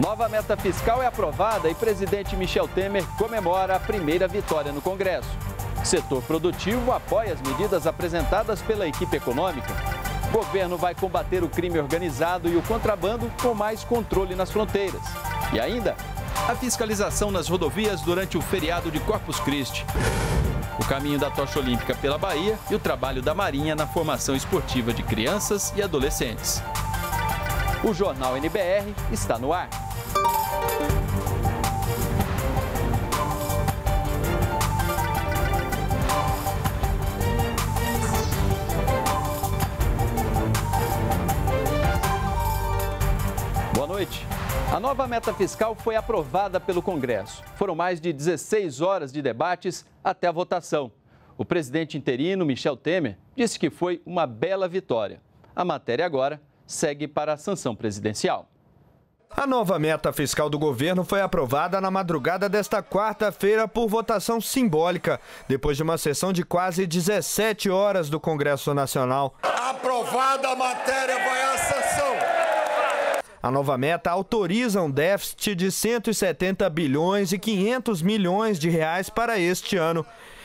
Nova meta fiscal é aprovada e presidente Michel Temer comemora a primeira vitória no Congresso. Setor produtivo apoia as medidas apresentadas pela equipe econômica. Governo vai combater o crime organizado e o contrabando com mais controle nas fronteiras. E ainda, a fiscalização nas rodovias durante o feriado de Corpus Christi. O caminho da tocha olímpica pela Bahia e o trabalho da Marinha na formação esportiva de crianças e adolescentes. O Jornal NBR está no ar. Boa noite. A nova meta fiscal foi aprovada pelo Congresso. Foram mais de 16 horas de debates até a votação. O presidente interino, Michel Temer, disse que foi uma bela vitória. A matéria agora segue para a sanção presidencial. A nova meta fiscal do governo foi aprovada na madrugada desta quarta-feira por votação simbólica, depois de uma sessão de quase 17 horas do Congresso Nacional. Aprovada a matéria, vai à sessão. A nova meta autoriza um déficit de 170 bilhões e 500 milhões de reais para este ano.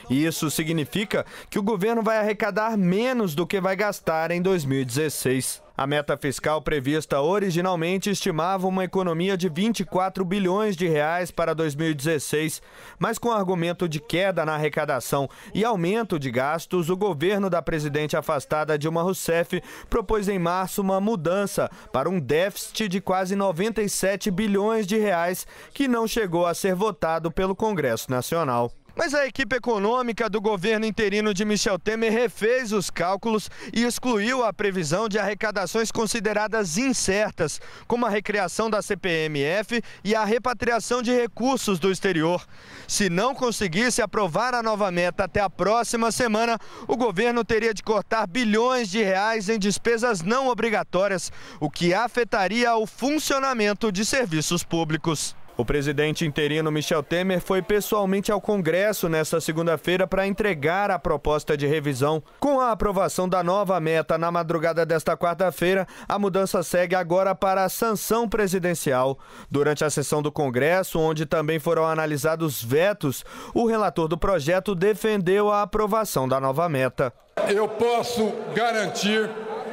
Isso significa que o governo vai arrecadar menos do que vai gastar em 2016. A meta fiscal prevista originalmente estimava uma economia de 24 bilhões de reais para 2016, mas com argumento de queda na arrecadação e aumento de gastos, o governo da presidente afastada Dilma Rousseff propôs em março uma mudança para um déficit de quase 97 bilhões de reais que não chegou a ser votado pelo Congresso Nacional. Mas a equipe econômica do governo interino de Michel Temer refez os cálculos e excluiu a previsão de arrecadações consideradas incertas, como a recriação da CPMF e a repatriação de recursos do exterior. Se não conseguisse aprovar a nova meta até a próxima semana, o governo teria de cortar bilhões de reais em despesas não obrigatórias, o que afetaria o funcionamento de serviços públicos. O presidente interino Michel Temer foi pessoalmente ao Congresso nesta segunda-feira para entregar a proposta de revisão. Com a aprovação da nova meta na madrugada desta quarta-feira, a mudança segue agora para a sanção presidencial. Durante a sessão do Congresso, onde também foram analisados vetos, o relator do projeto defendeu a aprovação da nova meta. Eu posso garantir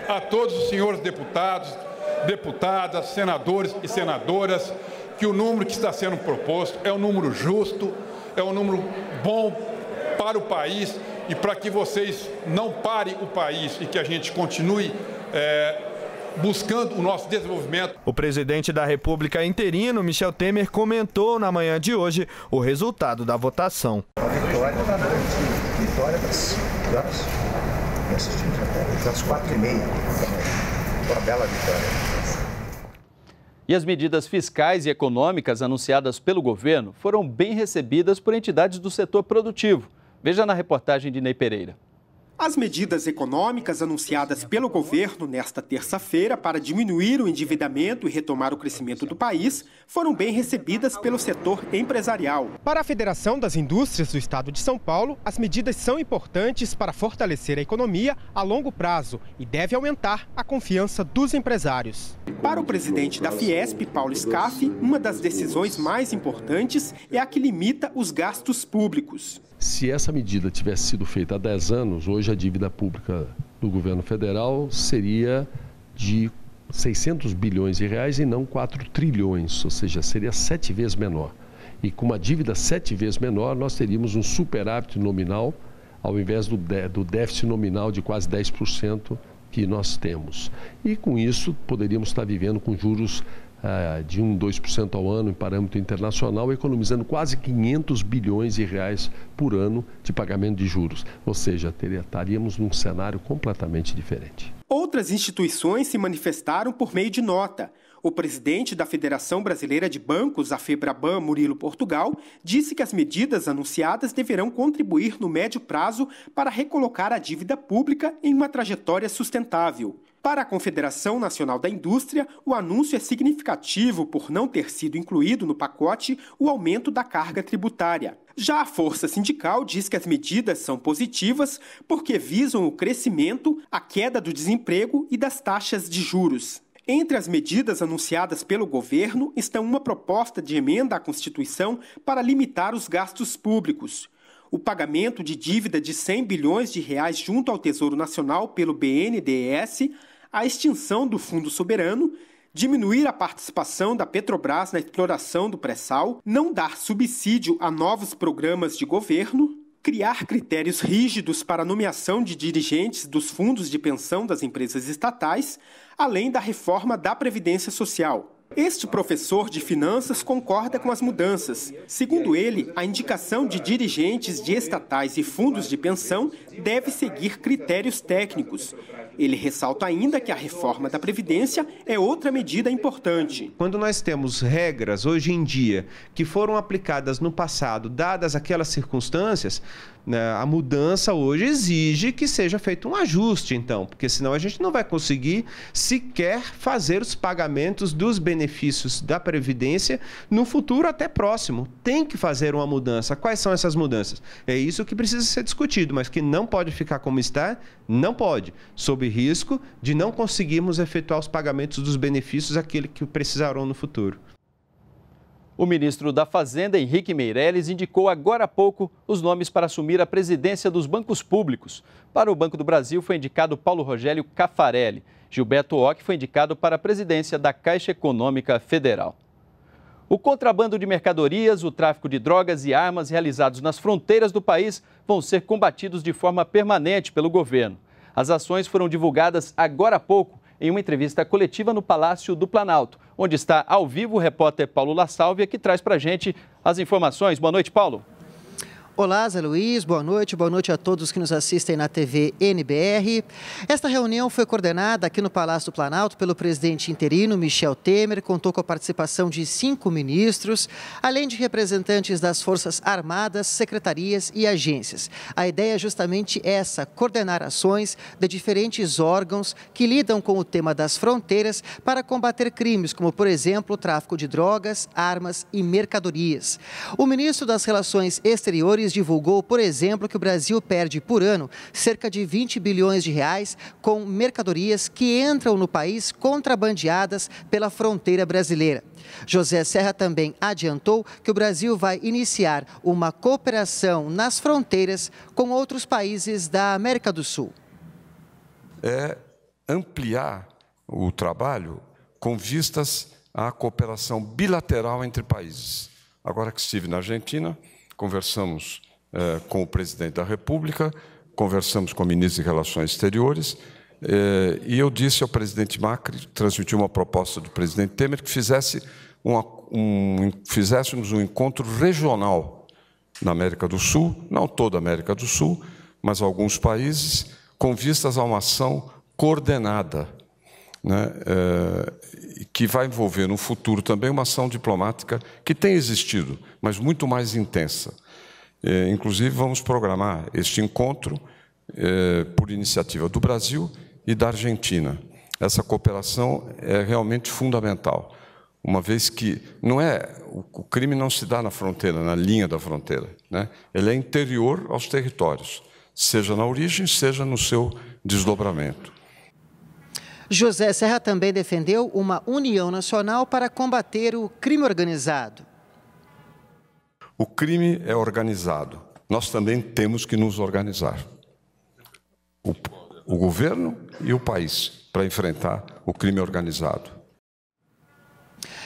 a todos os senhores deputados, deputadas, senadores e senadoras que o número que está sendo proposto é um número justo, é um número bom para o país e para que vocês não parem o país e que a gente continue é, buscando o nosso desenvolvimento. O presidente da República interino, Michel Temer, comentou na manhã de hoje o resultado da votação. A vitória da noite, vitória das, das, das quatro e meia, uma bela vitória. E as medidas fiscais e econômicas anunciadas pelo governo foram bem recebidas por entidades do setor produtivo. Veja na reportagem de Ney Pereira. As medidas econômicas anunciadas pelo governo nesta terça-feira para diminuir o endividamento e retomar o crescimento do país foram bem recebidas pelo setor empresarial. Para a Federação das Indústrias do Estado de São Paulo, as medidas são importantes para fortalecer a economia a longo prazo e deve aumentar a confiança dos empresários. Para o presidente da Fiesp, Paulo Scaff, uma das decisões mais importantes é a que limita os gastos públicos. Se essa medida tivesse sido feita há 10 anos, hoje a dívida pública do governo federal seria de 600 bilhões de reais e não 4 trilhões, ou seja, seria sete vezes menor. E com uma dívida sete vezes menor, nós teríamos um superávit nominal ao invés do, do déficit nominal de quase 10% que nós temos. E com isso poderíamos estar vivendo com juros uh, de 1, 2% ao ano em parâmetro internacional, economizando quase 500 bilhões de reais por ano de pagamento de juros. Ou seja, teria, estaríamos num cenário completamente diferente. Outras instituições se manifestaram por meio de nota. O presidente da Federação Brasileira de Bancos, a FEBRABAN, Murilo Portugal, disse que as medidas anunciadas deverão contribuir no médio prazo para recolocar a dívida pública em uma trajetória sustentável. Para a Confederação Nacional da Indústria, o anúncio é significativo por não ter sido incluído no pacote o aumento da carga tributária. Já a força sindical diz que as medidas são positivas porque visam o crescimento, a queda do desemprego e das taxas de juros. Entre as medidas anunciadas pelo governo estão uma proposta de emenda à Constituição para limitar os gastos públicos, o pagamento de dívida de 100 bilhões de reais junto ao Tesouro Nacional pelo BNDES, a extinção do Fundo Soberano, diminuir a participação da Petrobras na exploração do pré-sal, não dar subsídio a novos programas de governo, criar critérios rígidos para a nomeação de dirigentes dos fundos de pensão das empresas estatais, além da reforma da Previdência Social. Este professor de finanças concorda com as mudanças. Segundo ele, a indicação de dirigentes de estatais e fundos de pensão deve seguir critérios técnicos. Ele ressalta ainda que a reforma da Previdência é outra medida importante. Quando nós temos regras hoje em dia que foram aplicadas no passado, dadas aquelas circunstâncias, a mudança hoje exige que seja feito um ajuste, então, porque senão a gente não vai conseguir sequer fazer os pagamentos dos benefícios da Previdência no futuro até próximo. Tem que fazer uma mudança. Quais são essas mudanças? É isso que precisa ser discutido, mas que não pode ficar como está, não pode, sob risco de não conseguirmos efetuar os pagamentos dos benefícios aquele que precisarão no futuro. O ministro da Fazenda, Henrique Meirelles, indicou agora há pouco os nomes para assumir a presidência dos bancos públicos. Para o Banco do Brasil foi indicado Paulo Rogério Cafarelli. Gilberto Ock foi indicado para a presidência da Caixa Econômica Federal. O contrabando de mercadorias, o tráfico de drogas e armas realizados nas fronteiras do país vão ser combatidos de forma permanente pelo governo. As ações foram divulgadas agora há pouco em uma entrevista coletiva no Palácio do Planalto, onde está ao vivo o repórter Paulo La Sálvia, que traz para a gente as informações. Boa noite, Paulo. Olá, Zé Luiz, boa noite, boa noite a todos que nos assistem na TV NBR. Esta reunião foi coordenada aqui no Palácio do Planalto pelo presidente interino Michel Temer, contou com a participação de cinco ministros, além de representantes das Forças Armadas, secretarias e agências. A ideia é justamente essa: coordenar ações de diferentes órgãos que lidam com o tema das fronteiras para combater crimes, como, por exemplo, o tráfico de drogas, armas e mercadorias. O ministro das Relações Exteriores divulgou, por exemplo, que o Brasil perde por ano cerca de 20 bilhões de reais com mercadorias que entram no país contrabandeadas pela fronteira brasileira. José Serra também adiantou que o Brasil vai iniciar uma cooperação nas fronteiras com outros países da América do Sul. É ampliar o trabalho com vistas à cooperação bilateral entre países. Agora que estive na Argentina, conversamos eh, com o presidente da República, conversamos com o ministro de Relações Exteriores, eh, e eu disse ao presidente Macri, transmitiu uma proposta do presidente Temer, que fizesse uma, um, fizéssemos um encontro regional na América do Sul, não toda a América do Sul, mas alguns países, com vistas a uma ação coordenada, né, é, que vai envolver no futuro também uma ação diplomática que tem existido, mas muito mais intensa. É, inclusive, vamos programar este encontro é, por iniciativa do Brasil e da Argentina. Essa cooperação é realmente fundamental, uma vez que não é o crime não se dá na fronteira, na linha da fronteira, né? Ele é interior aos territórios, seja na origem, seja no seu desdobramento. José Serra também defendeu uma união nacional para combater o crime organizado. O crime é organizado. Nós também temos que nos organizar. O, o governo e o país para enfrentar o crime organizado.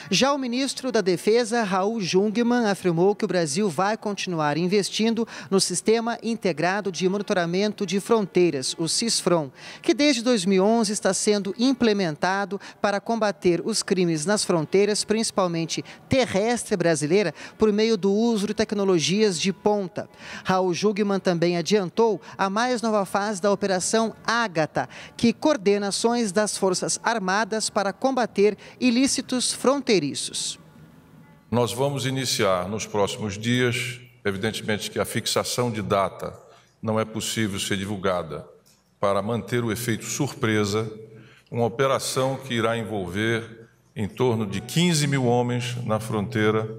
Já o ministro da Defesa, Raul Jungmann, afirmou que o Brasil vai continuar investindo no Sistema Integrado de Monitoramento de Fronteiras, o CISFRON, que desde 2011 está sendo implementado para combater os crimes nas fronteiras, principalmente terrestre brasileira, por meio do uso de tecnologias de ponta. Raul Jungmann também adiantou a mais nova fase da Operação Ágata, que coordena ações das Forças Armadas para combater ilícitos fronteiriços Nós vamos iniciar nos próximos dias, evidentemente que a fixação de data não é possível ser divulgada para manter o efeito surpresa, uma operação que irá envolver em torno de 15 mil homens na fronteira,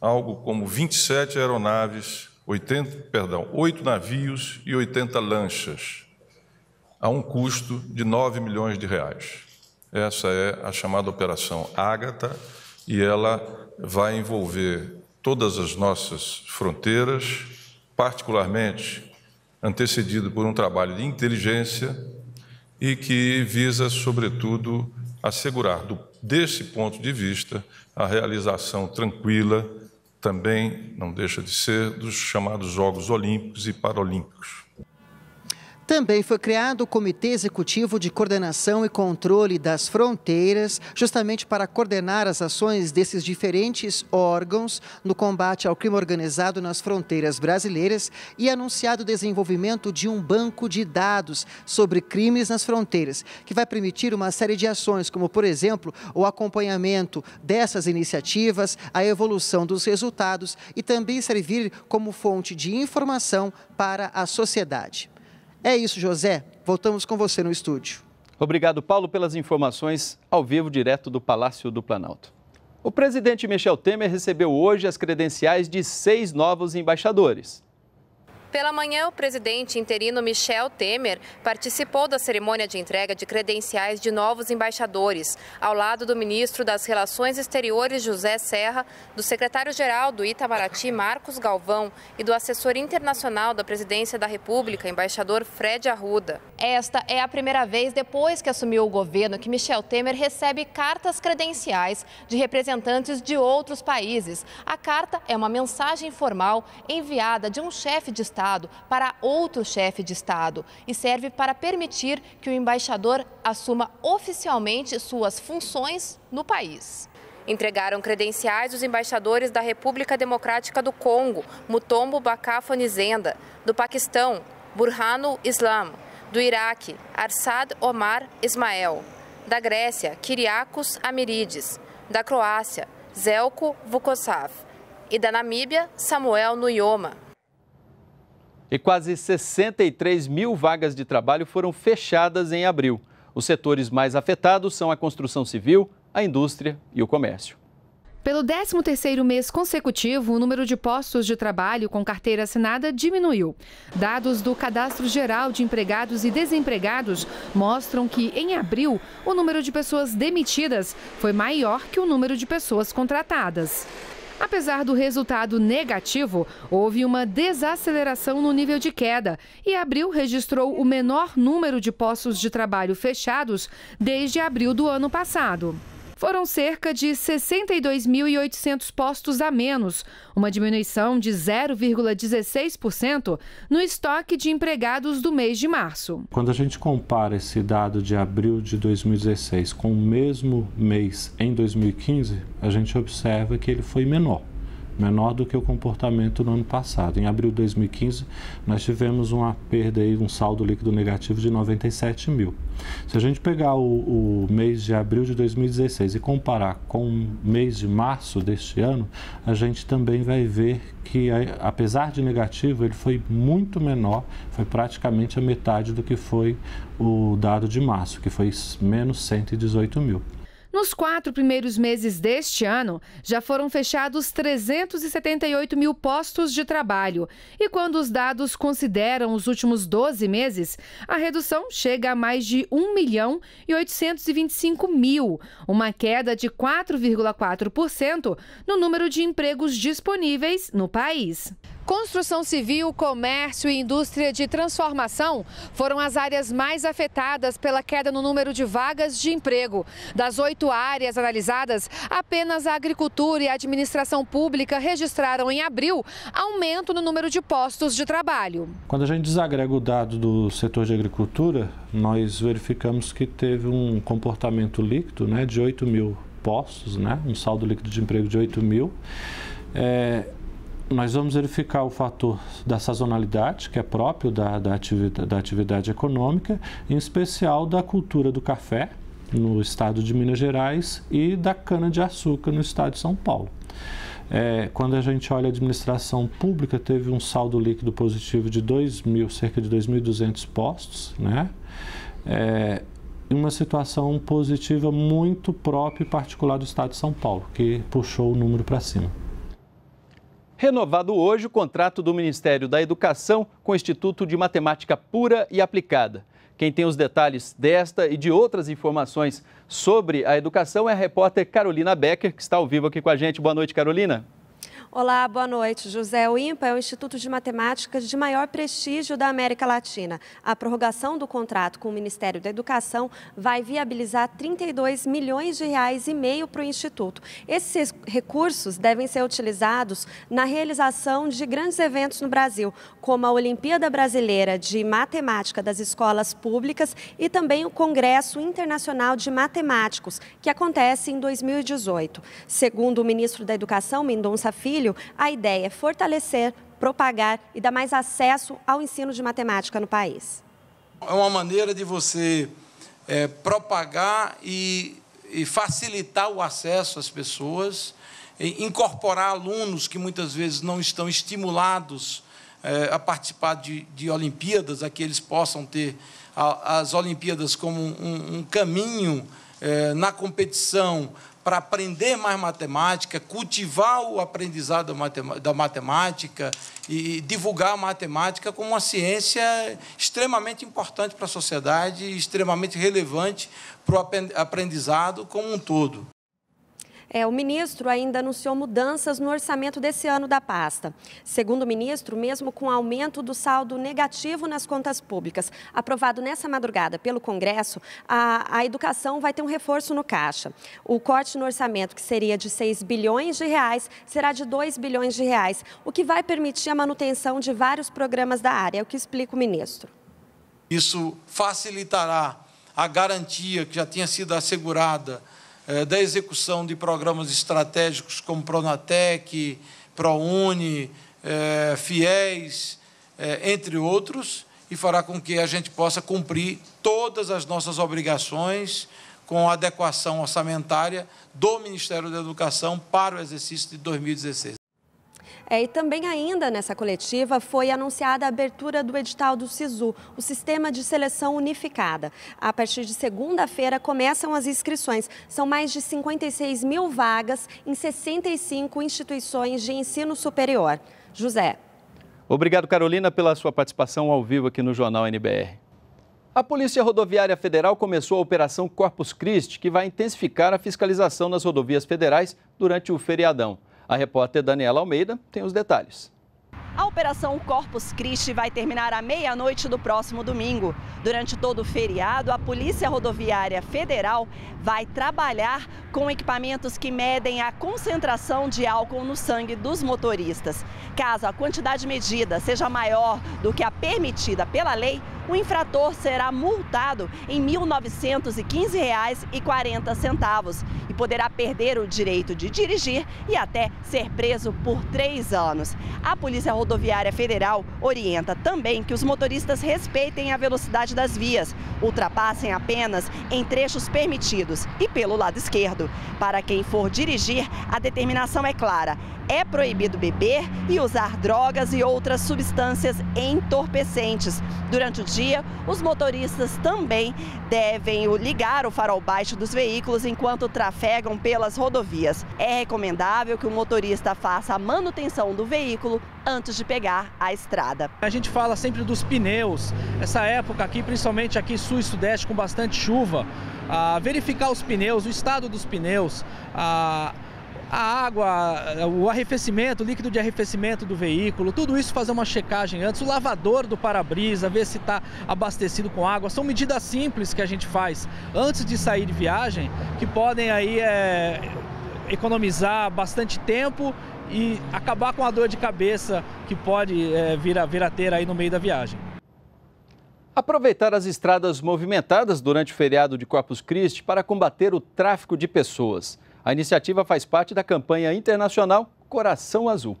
algo como 27 aeronaves, 80, perdão, 8 navios e 80 lanchas, a um custo de 9 milhões de reais. Essa é a chamada Operação Ágata e ela vai envolver todas as nossas fronteiras, particularmente antecedido por um trabalho de inteligência e que visa, sobretudo, assegurar, do, desse ponto de vista, a realização tranquila, também não deixa de ser, dos chamados Jogos Olímpicos e Paralímpicos. Também foi criado o Comitê Executivo de Coordenação e Controle das Fronteiras, justamente para coordenar as ações desses diferentes órgãos no combate ao crime organizado nas fronteiras brasileiras e anunciado o desenvolvimento de um banco de dados sobre crimes nas fronteiras, que vai permitir uma série de ações, como, por exemplo, o acompanhamento dessas iniciativas, a evolução dos resultados e também servir como fonte de informação para a sociedade. É isso, José. Voltamos com você no estúdio. Obrigado, Paulo, pelas informações ao vivo, direto do Palácio do Planalto. O presidente Michel Temer recebeu hoje as credenciais de seis novos embaixadores. Pela manhã, o presidente interino Michel Temer participou da cerimônia de entrega de credenciais de novos embaixadores, ao lado do ministro das Relações Exteriores José Serra, do secretário-geral do Itamaraty Marcos Galvão e do assessor internacional da Presidência da República, embaixador Fred Arruda. Esta é a primeira vez depois que assumiu o governo que Michel Temer recebe cartas credenciais de representantes de outros países. A carta é uma mensagem formal enviada de um chefe de Estado Estado para outro chefe de Estado e serve para permitir que o embaixador assuma oficialmente suas funções no país. Entregaram credenciais os embaixadores da República Democrática do Congo, Mutombo Bakafa Nizenda, do Paquistão, Burhanu Islam, do Iraque, Arsad Omar Ismael, da Grécia, Kyriakos Amirides, da Croácia, Zelko Vukosav e da Namíbia, Samuel Nuyoma. E quase 63 mil vagas de trabalho foram fechadas em abril. Os setores mais afetados são a construção civil, a indústria e o comércio. Pelo 13º mês consecutivo, o número de postos de trabalho com carteira assinada diminuiu. Dados do Cadastro Geral de Empregados e Desempregados mostram que, em abril, o número de pessoas demitidas foi maior que o número de pessoas contratadas. Apesar do resultado negativo, houve uma desaceleração no nível de queda e abril registrou o menor número de postos de trabalho fechados desde abril do ano passado foram cerca de 62.800 postos a menos, uma diminuição de 0,16% no estoque de empregados do mês de março. Quando a gente compara esse dado de abril de 2016 com o mesmo mês em 2015, a gente observa que ele foi menor menor do que o comportamento no ano passado. Em abril de 2015, nós tivemos uma perda aí, um saldo líquido negativo de 97 mil. Se a gente pegar o, o, mês de abril de 2016 e comparar com o mês de março deste ano, a gente também vai ver que, apesar de negativo, ele foi muito menor, foi praticamente a metade do que foi o dado de março, que foi menos 118 mil. Nos quatro primeiros meses deste ano, já foram fechados 378 mil postos de trabalho. E quando os dados consideram os últimos 12 meses, a redução chega a mais de 1 milhão e 825 mil, uma queda de 4,4% no número de empregos disponíveis no país. Construção civil, comércio e indústria de transformação foram as áreas mais afetadas pela queda no número de vagas de emprego. Das oito áreas analisadas, apenas a agricultura e a administração pública registraram em abril aumento no número de postos de trabalho. Quando a gente desagrega o dado do setor de agricultura, nós verificamos que teve um comportamento líquido né, de 8 mil postos, né, um saldo líquido de emprego de 8 mil. É, nós vamos verificar o fator da sazonalidade, que é próprio da, da, atividade, da atividade econômica, em especial da cultura do café no estado de Minas Gerais e da cana-de-açúcar no estado de São Paulo. É, quando a gente olha a administração pública, teve um saldo líquido positivo de 2 mil, cerca de 2.200 postos, né? É, uma situação positiva muito própria e particular do estado de São Paulo, que puxou o número para cima. Renovado hoje o contrato do Ministério da Educação com o Instituto de Matemática Pura e Aplicada. Quem tem os detalhes desta e de outras informações sobre a educação é a repórter Carolina Becker, que está ao vivo aqui com a gente. Boa noite, Carolina. Olá, boa noite. José o IMPA é o Instituto de Matemática de maior prestígio da América Latina. A prorrogação do contrato com o Ministério da Educação vai viabilizar 32 milhões de reais e meio para o Instituto. Esses recursos devem ser utilizados na realização de grandes eventos no Brasil, como a Olimpíada Brasileira de Matemática das Escolas Públicas e também o Congresso Internacional de Matemáticos, que acontece em 2018. Segundo o ministro da Educação, Mendonça Filho, A ideia é fortalecer, propagar e dar mais acesso ao ensino de matemática no país. É uma maneira de você é, propagar e, e facilitar o acesso às pessoas, incorporar alunos que muitas vezes não estão estimulados é, a participar de, de Olimpíadas, a que eles possam ter a, as Olimpíadas como um, um caminho é, na competição para aprender mais matemática, cultivar o aprendizado da matemática e divulgar a matemática como uma ciência extremamente importante para a sociedade, extremamente relevante para o aprendizado como um todo. É, o ministro ainda anunciou mudanças no orçamento desse ano da pasta. Segundo o ministro, mesmo com aumento do saldo negativo nas contas públicas, aprovado nessa madrugada pelo Congresso, a, a educação vai ter um reforço no caixa. O corte no orçamento, que seria de 6 bilhões de reais, será de 2 bilhões de reais, o que vai permitir a manutenção de vários programas da área, é o que explica o ministro. Isso facilitará a garantia que já tinha sido assegurada é, da execução de programas estratégicos como Pronatec, ProUni, é, FIES, é, entre outros, e fará com que a gente possa cumprir todas as nossas obrigações com adequação orçamentária do Ministério da Educação para o exercício de 2016. É, e também ainda nessa coletiva foi anunciada a abertura do edital do SISU, o Sistema de Seleção Unificada. A partir de segunda-feira começam as inscrições. São mais de 56 mil vagas em 65 instituições de ensino superior. José. Obrigado, Carolina, pela sua participação ao vivo aqui no Jornal NBR. A Polícia Rodoviária Federal começou a Operação Corpus Christi, que vai intensificar a fiscalização nas rodovias federais durante o feriadão. A repórter Daniela Almeida tem os detalhes. A Operação Corpus Christi vai terminar à meia-noite do próximo domingo. Durante todo o feriado, a Polícia Rodoviária Federal vai trabalhar com equipamentos que medem a concentração de álcool no sangue dos motoristas. Caso a quantidade medida seja maior do que a permitida pela lei, o infrator será multado em R$ 1.915,40 e poderá perder o direito de dirigir e até ser preso por três anos. A Polícia Rodoviária Federal orienta também que os motoristas respeitem a velocidade das vias, ultrapassem apenas em trechos permitidos e pelo lado esquerdo. Para quem for dirigir, a determinação é clara: é proibido beber e usar drogas e outras substâncias entorpecentes. Durante o dia, os motoristas também devem ligar o farol baixo dos veículos enquanto trafegam pelas rodovias. É recomendável que o motorista faça a manutenção do veículo antes de pegar a estrada. A gente fala sempre dos pneus. Essa época aqui, principalmente aqui sul e sudeste, com bastante chuva, a verificar os pneus, o estado dos pneus, a a água, o arrefecimento, o líquido de arrefecimento do veículo, tudo isso fazer uma checagem antes, o lavador do para-brisa, ver se está abastecido com água. São medidas simples que a gente faz antes de sair de viagem que podem aí é, economizar bastante tempo e acabar com a dor de cabeça que pode é, vir, a, vir a ter aí no meio da viagem. Aproveitar as estradas movimentadas durante o feriado de Corpus Christi para combater o tráfico de pessoas. A iniciativa faz parte da campanha internacional Coração Azul.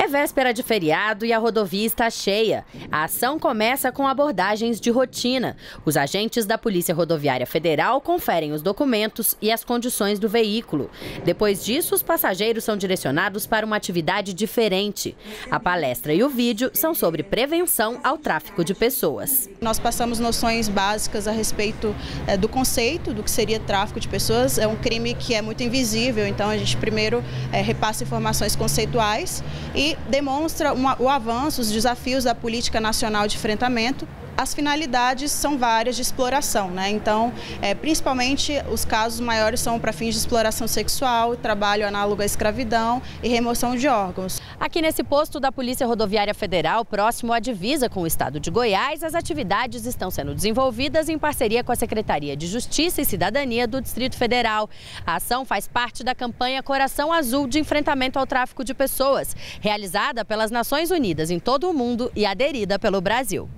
É véspera de feriado e a rodovia está cheia. A ação começa com abordagens de rotina. Os agentes da Polícia Rodoviária Federal conferem os documentos e as condições do veículo. Depois disso, os passageiros são direcionados para uma atividade diferente. A palestra e o vídeo são sobre prevenção ao tráfico de pessoas. Nós passamos noções básicas a respeito é, do conceito do que seria tráfico de pessoas. É um crime que é muito invisível, então a gente primeiro é, repassa informações conceituais e demonstra uma, o avanço, os desafios da política nacional de enfrentamento as finalidades são várias de exploração, né? Então, é, principalmente os casos maiores são para fins de exploração sexual, trabalho análogo à escravidão e remoção de órgãos. Aqui nesse posto da Polícia Rodoviária Federal, próximo à divisa com o estado de Goiás, as atividades estão sendo desenvolvidas em parceria com a Secretaria de Justiça e Cidadania do Distrito Federal. A ação faz parte da campanha Coração Azul de enfrentamento ao tráfico de pessoas, realizada pelas Nações Unidas em todo o mundo e aderida pelo Brasil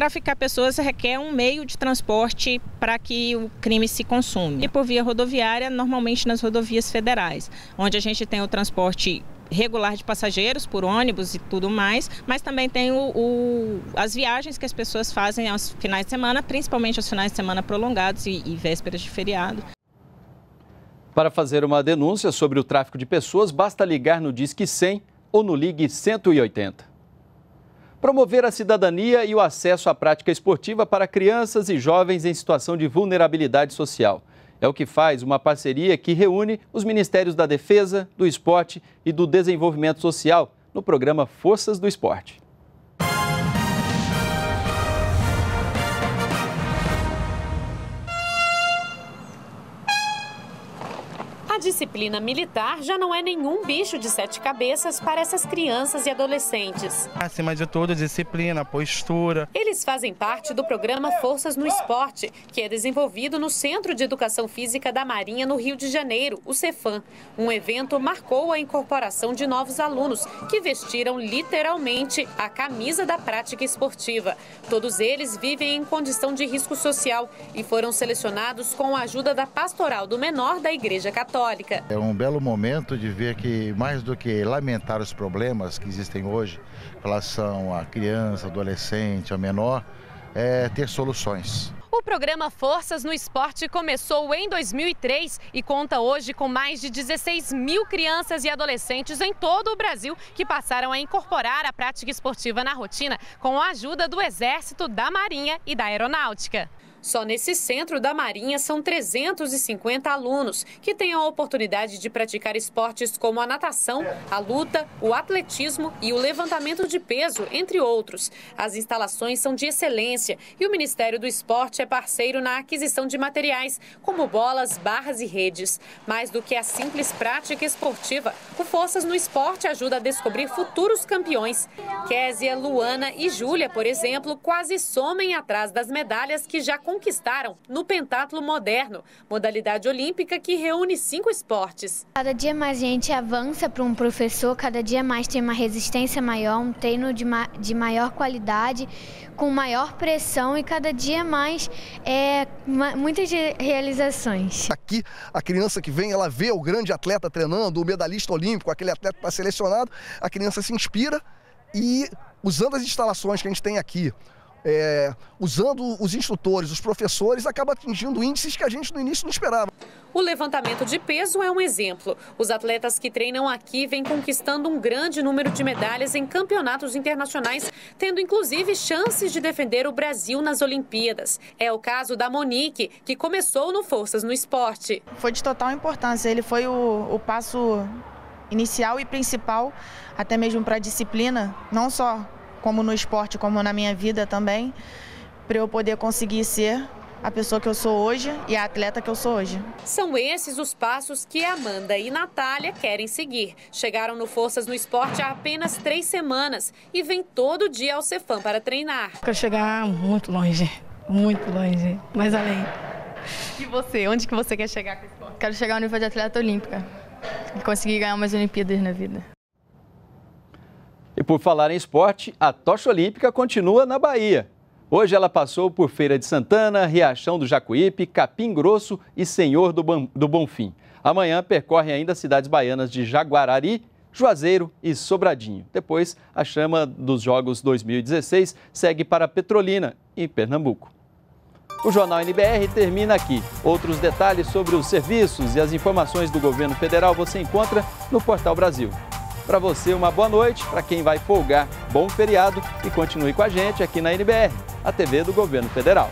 traficar pessoas requer um meio de transporte para que o crime se consuma. E por via rodoviária, normalmente nas rodovias federais, onde a gente tem o transporte regular de passageiros por ônibus e tudo mais, mas também tem o, o, as viagens que as pessoas fazem aos finais de semana, principalmente aos finais de semana prolongados e, e vésperas de feriado. Para fazer uma denúncia sobre o tráfico de pessoas, basta ligar no Disque 100 ou no Ligue 180. Promover a cidadania e o acesso à prática esportiva para crianças e jovens em situação de vulnerabilidade social. É o que faz uma parceria que reúne os Ministérios da Defesa, do Esporte e do Desenvolvimento Social no programa Forças do Esporte. Disciplina militar já não é nenhum bicho de sete cabeças para essas crianças e adolescentes. Acima de tudo, disciplina, postura. Eles fazem parte do programa Forças no Esporte, que é desenvolvido no Centro de Educação Física da Marinha, no Rio de Janeiro, o Cefam. Um evento marcou a incorporação de novos alunos que vestiram literalmente a camisa da prática esportiva. Todos eles vivem em condição de risco social e foram selecionados com a ajuda da pastoral do menor da Igreja Católica. Católica. É um belo momento de ver que, mais do que lamentar os problemas que existem hoje em relação à criança, adolescente, ao menor, é ter soluções. O programa Forças no Esporte começou em 2003 e conta hoje com mais de 16 mil crianças e adolescentes em todo o Brasil que passaram a incorporar a prática esportiva na rotina com a ajuda do Exército, da Marinha e da Aeronáutica. Só nesse centro da Marinha são 350 alunos que têm a oportunidade de praticar esportes como a natação, a luta, o atletismo e o levantamento de peso, entre outros. As instalações são de excelência e o Ministério do Esporte é parceiro na aquisição de materiais, como bolas, barras e redes. Mais do que a simples prática esportiva, o Forças no Esporte ajuda a descobrir futuros campeões. Késia, Luana e Júlia, por exemplo, quase somem atrás das medalhas que já conquistaram no pentatlo moderno, modalidade olímpica que reúne cinco esportes. Cada dia mais a gente avança para um professor, cada dia mais tem uma resistência maior, um treino de, ma de maior qualidade, com maior pressão e cada dia mais é, muitas realizações. Aqui, a criança que vem, ela vê o grande atleta treinando, o medalhista olímpico, aquele atleta que está selecionado, a criança se inspira e, usando as instalações que a gente tem aqui, é, usando os instrutores, os professores, acaba atingindo índices que a gente no início não esperava. O levantamento de peso é um exemplo. Os atletas que treinam aqui vêm conquistando um grande número de medalhas em campeonatos internacionais, tendo inclusive chances de defender o Brasil nas Olimpíadas. É o caso da Monique, que começou no Forças no Esporte. Foi de total importância, ele foi o, o passo inicial e principal, até mesmo para a disciplina, não só como no esporte, como na minha vida também, para eu poder conseguir ser a pessoa que eu sou hoje e a atleta que eu sou hoje. São esses os passos que Amanda e Natália querem seguir. Chegaram no Forças no Esporte há apenas três semanas e vêm todo dia ao Cefam para treinar. Quero chegar muito longe, muito longe, mais além. E você, onde que você quer chegar com o esporte? Quero chegar ao nível de atleta olímpica e conseguir ganhar umas Olimpíadas na vida. E por falar em esporte, a tocha olímpica continua na Bahia. Hoje ela passou por Feira de Santana, Riachão do Jacuípe, Capim Grosso e Senhor do, do Bonfim. Amanhã percorre ainda as cidades baianas de Jaguarari, Juazeiro e Sobradinho. Depois, a chama dos Jogos 2016 segue para Petrolina, em Pernambuco. O Jornal NBR termina aqui. Outros detalhes sobre os serviços e as informações do governo federal você encontra no Portal Brasil. Para você, uma boa noite. Para quem vai folgar, bom feriado e continue com a gente aqui na NBR, a TV do Governo Federal.